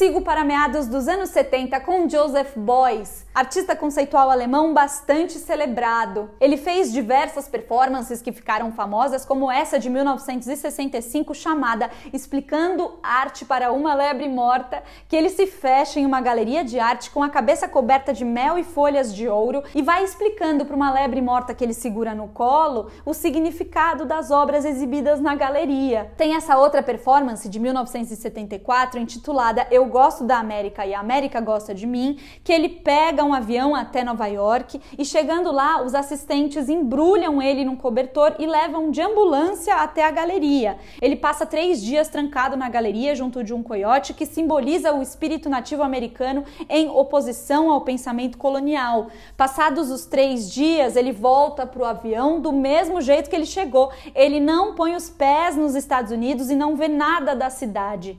Sigo para meados dos anos 70 com Joseph Beuys, artista conceitual alemão bastante celebrado. Ele fez diversas performances que ficaram famosas, como essa de 1965 chamada Explicando Arte para uma Lebre Morta, que ele se fecha em uma galeria de arte com a cabeça coberta de mel e folhas de ouro e vai explicando para uma lebre morta que ele segura no colo o significado das obras exibidas na galeria. Tem essa outra performance de 1974 intitulada Eu Gosto da América e a América Gosta de Mim, que ele pega um avião até Nova York e chegando lá, os assistentes embrulham ele num cobertor e levam de ambulância até a galeria. Ele passa três dias trancado na galeria junto de um coiote que simboliza o espírito nativo americano em oposição ao pensamento colonial. Passados os três dias, ele volta para o avião do mesmo jeito que ele chegou. Ele não põe os pés nos Estados Unidos e não vê nada da cidade.